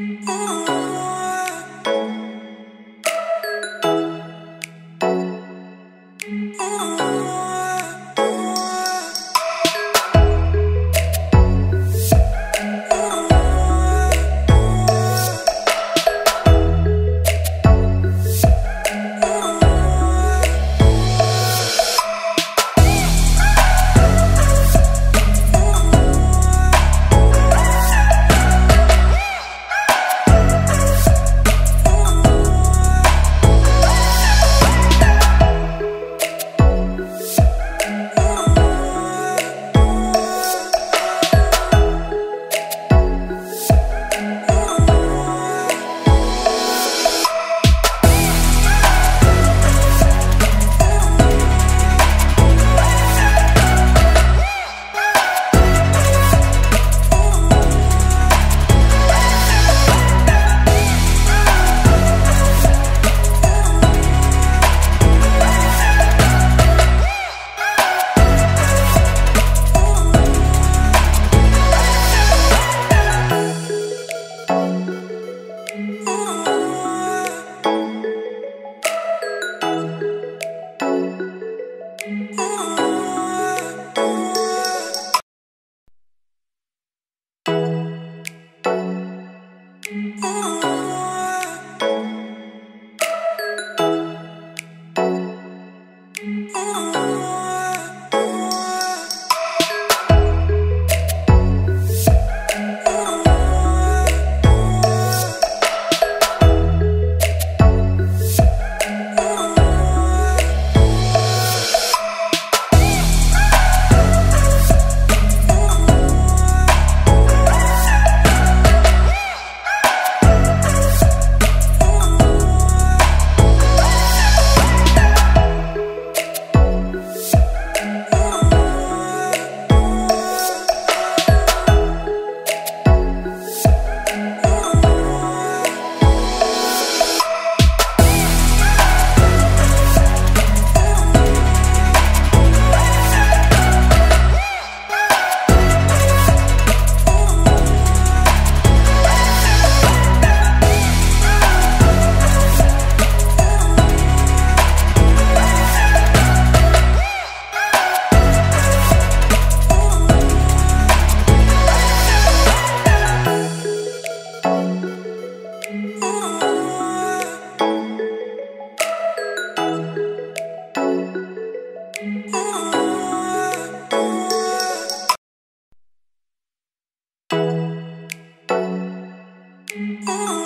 Ooh. Oh. Mm-hmm.